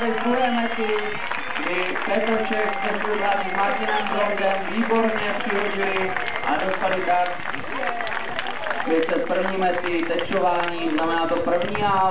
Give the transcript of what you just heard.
právě z druhé mety, Petroček se s Martinem Grondem výborně přihodili a dostali tak. 500 první mety, tečování, znamená to první a